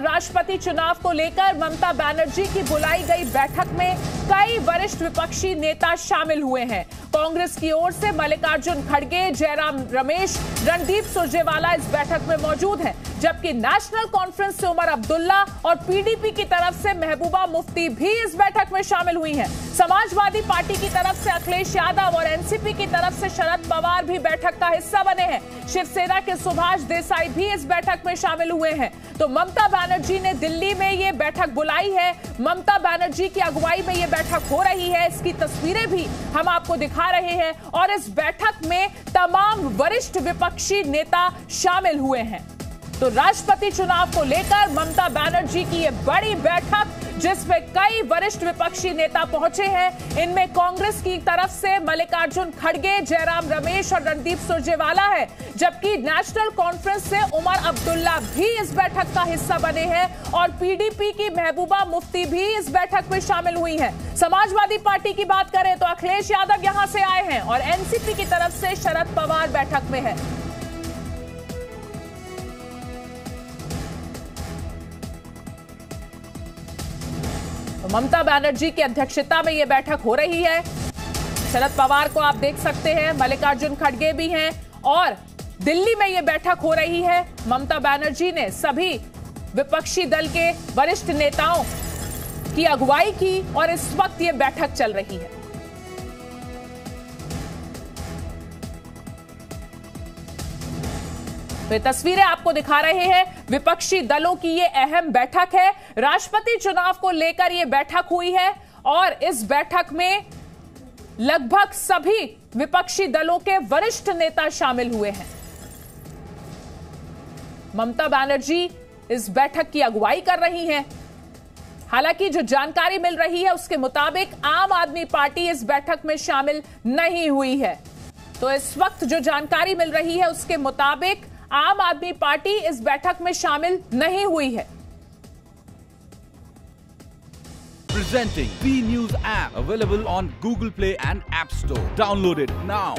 राष्ट्रपति चुनाव को लेकर ममता बनर्जी की बुलाई गई बैठक में कई वरिष्ठ विपक्षी नेता शामिल हुए हैं। कांग्रेस की ओर से मल्लिकार्जुन खड़गे, जयराम रमेश, रणदीप सुरजेवाला इस बैठक में मौजूद हैं। जबकि नेशनल कॉन्फ्रेंस से उमर अब्दुल्ला और पीडीपी की तरफ़ से महबूबा मुफ्ती भी इस बैठक में शामिल हुई हैं। समाजवादी पार्टी की तरफ़ से अखिलेश यादव और एनसीपी की तरफ़ से शरद पवार भी बैठक का हिस्सा बने हैं। शिवसेना के सुभाष देसाई भी इस बैठक में शामिल हुए हैं। तो ममता बनर्जी ने दिल्ली में ये बैठक बुलाई है। ममता बनर्जी की अगुवाई में ये बैठक हो रही है। इसकी तस्वीरें भी हम आपको दिखा रहे हैं और इस बैठक में तमाम वरिष्ठ विपक्षी नेता शामिल हुए हैं। तो राष्ट्रपति चुनाव को लेकर ममता बनर्जी की यह बड़ी बैठक, जिसमें कई वरिष्ठ विपक्षी नेता पहुँचे हैं। इनमें कांग्रेस की तरफ़ से मल्लिकार्जुन खड़गे, जयराम रमेश और रणदीप सुरजेवाला है, जबकि नेशनल कॉन्फ्रेंस से उमर अब्दुल्ला भी इस बैठक का हिस्सा बने हैं और पीडीपी की महबूबा मुफ्ती भी इस बैठक में शामिल हुई हैं। समाजवादी पार्टी की बात करें तो अखिलेश यादव यहाँ से आए हैं और एनसीपी की तरफ़ से शरद पवार बैठक में है। तो ममता बनर्जी की अध्यक्षता में यह बैठक हो रही है। शरद पवार को आप देख सकते हैं, मल्लिकार्जुन खड़गे भी हैं और दिल्ली में यह बैठक हो रही है। ममता बनर्जी ने सभी विपक्षी दल के वरिष्ठ नेताओं की अगुवाई की और इस वक्त यह बैठक चल रही है। तो तस्वीरें आपको दिखा रहे हैं। विपक्षी दलों की ये अहम बैठक है। राष्ट्रपति चुनाव को लेकर ये बैठक हुई है और इस बैठक में लगभग सभी विपक्षी दलों के वरिष्ठ नेता शामिल हुए हैं। ममता बनर्जी इस बैठक की अगुवाई कर रही हैं। हालाँकि जो जानकारी मिल रही है उसके मुताबिक आम आदमी पार्टी इस बैठक में शामिल नहीं हुई है। तो इस वक्त जो जानकारी मिल रही है उसके मुताबिक आम आदमी पार्टी इस बैठक में शामिल नहीं हुई है Presenting B News app available on Google Play and App Store. Download it now.